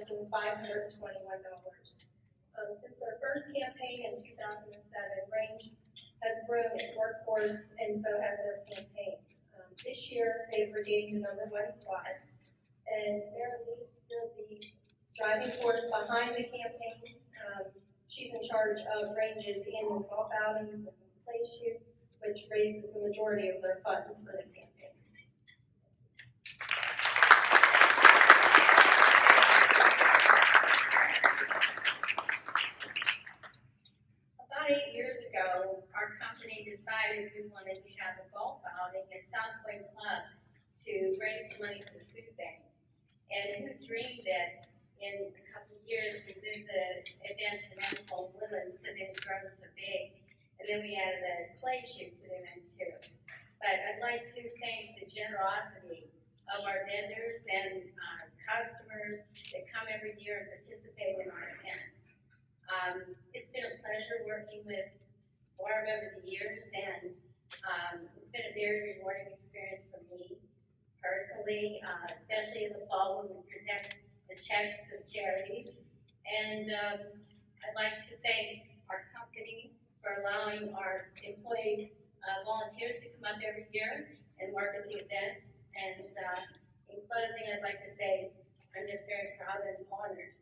thousand five hundred twenty-one dollars. Um, since their first campaign in two thousand and seven, Range has grown its workforce and so has their campaign. Um, this year, they've regained the number one spot. And Marilee, you're the driving force behind the campaign. Um, she's in charge of Range's annual golf outings and clay shoots, which raises the majority of their funds for the campaign. Eight years ago, our company decided we wanted to have a golf outing at Southpointe Club to raise money for the food bank. And who dreamed that in a couple of years, we moved the event to Nancy Women's because it had grown so big. And then we added a clay shoot to the event too. But I'd like to thank the generosity of our vendors and our customers that come every year and participate in our event. Um, it's been a pleasure working with Barb over the years, and um, it's been a very rewarding experience for me personally, uh, especially in the fall when we present the checks to the charities. And um, I'd like to thank our company for allowing our employee uh, volunteers to come up every year and work at the event. And uh, in closing, I'd like to say I'm just very proud and honored